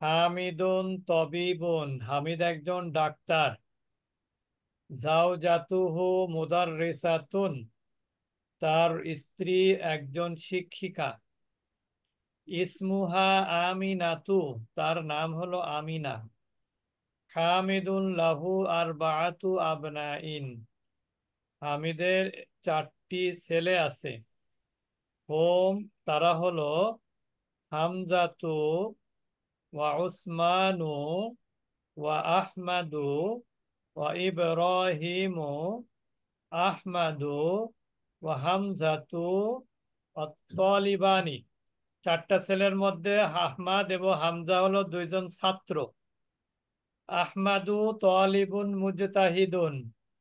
হামিদুন তবিবুন, হামিদ একজন ডাক্তার। জাউজাতুহু মুদাররিসাতুন, তার স্ত্রী একজন শিক্ষিকা। ইসমুহা আমিনাতু, তার নাম হলো আমিনা। হামিদুন লাহু আর বাহাতু আবনাইন হামিদের চারটি ছেলে আছে। হোম তারা হলো হামজাতু ওয়া উসমানু ওয়া আহমাদু ওয়া ইব্রাহিমু আহমাদু ওয়া হামজাতু তলিবানি। চারটা ছেলের মধ্যে আহমাদ এবং হামজা হলো দুইজন ছাত্র। আহমাদু তলিবুন মুজতাহিদুন।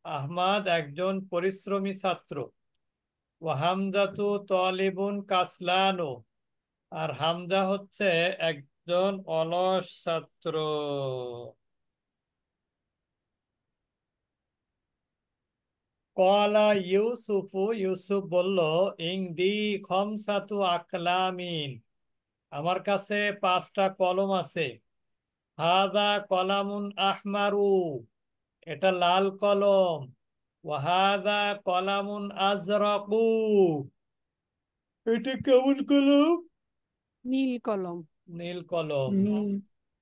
আহমাদ একজন পরিশ্রমী ছাত্র। ও হামজাতু তলিবুন কাসলানু। আর হামজা হচ্ছে একজন অলস ছাত্র। কলা ইউসুফু, ইউসুফ বলল ইং দি খমসাতু আকলামিন, আমার কাছে পাঁচটা কলম আছে। হাদা কলামুন আহমারু, এটা লাল কলম। ওয়াহাদা কলামুন আজরাকু। এটা কেমন কলম? নীল কলম। নীল কলম।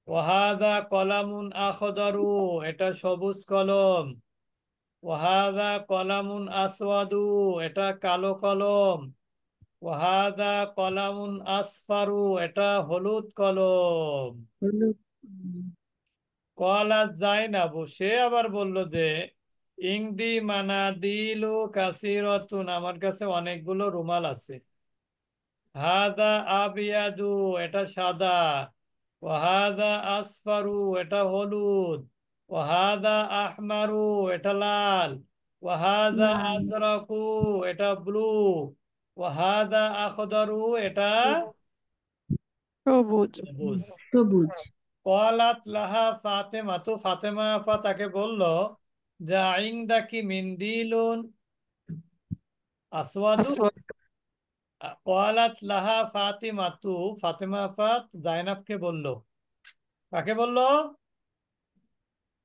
ওয়াহাদা কলামুন আখদারু এটা সবুজ কলম। ওয়াহাদা কলামুন আসওয়াদু এটা কালো কলম। ওয়াহাদা কলামুন আসফারু এটা হলুদ কলম। কলা জাইনাবু সে আবার বলল যে ইংদি মানাদিলু কাসিরতুন আমার কাছে অনেকগুলো রুমাল আছে। হাদা আবিয়াদু এটা সাদা। ওয়াহাদা আসফারু এটা হলুদ। ওয়াহাদা আহমারু এটা লাল। ওয়াহাদা আজরাকু এটা ব্লু। ওয়াহাদা আখদারু এটা সবুজ। সবুজ। সবুজ। কলাত লাহা ফাতেমা তো ফাতেমা আপা তাকে বলল যে আইন্দা কি মিন্দিলুন আসওয়াদু। কলাত লাহা ফাতিমা তু ফাতেমা আপা জাইনাবকে বলল। কাকে বলল?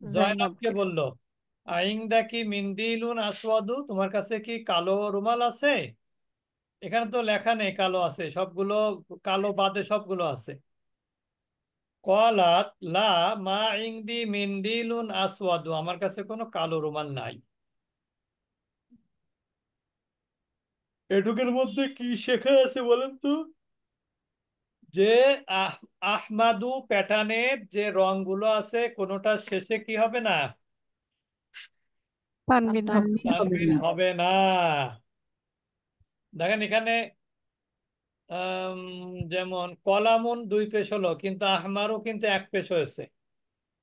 জয়নাবকে বলল। আইন্দা কি মিন্দিলুন আসওয়াদু? তোমার কাছে কি কালো রুমাল আছে? এখানে তো লেখা নেই কালো আছে সবগুলো কালো বাদে সবগুলো আছে। কলাত লা মা ইংদি মিন্দিলুন আসওয়াদু আমার কাছে কোনো কালো রুমাল নাই। এটুকের মধ্যে কি শেখা আছে বলেন তো? যে আহ আহমাদু প্যাটার্নের যে রংগুলো আছে কোনোটার শেষে কি হবে না? তানবিন হবে। তানবিন হবে না। দেখেন এখানে যেমন কলামুন দুই পেশ হলো কিন্তু আহমারও কিন্তু এক পেশ হয়েছে।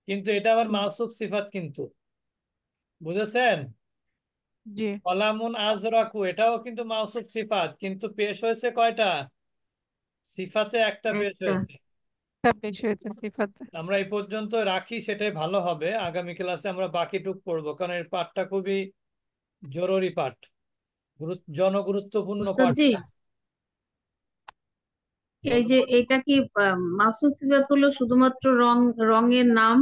কিন্তু এটা আবার মাউসুফ সিফাত কিন্তু। বুঝেছেন? জি। কলামুন আজরাকু এটাও কিন্তু মাউসুফ সিফাত কিন্তু পেশ হয়েছে কয়টা? সিফাতে একটা পেশ একটা। হয়েছে। একটা পেশ হয়েছে সিফাতে। আমরা এই পর্যন্ত রাখি সেটাই ভালো হবে। আগামী ক্লাসে আমরা বাকিটুক পড়ব কারণ এই পাঠটা খুবই জরুরি পাঠ। গুরুত্ব জনগুরুত্বপূর্ণ পাঠ এই যে এটা কি আহ, মাসুদ সিফাত হলো শুধুমাত্র রং রঙের নাম?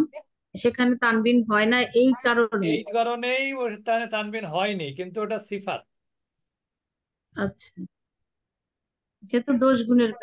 সেখানে তানবিন হয় না এই কারণে। এই কারণেই ওখানে তানবিন হয়নি কিন্তু ওটা সিফাত। আচ্ছা। যেহেতু দোষ গুণের ব্যাপার।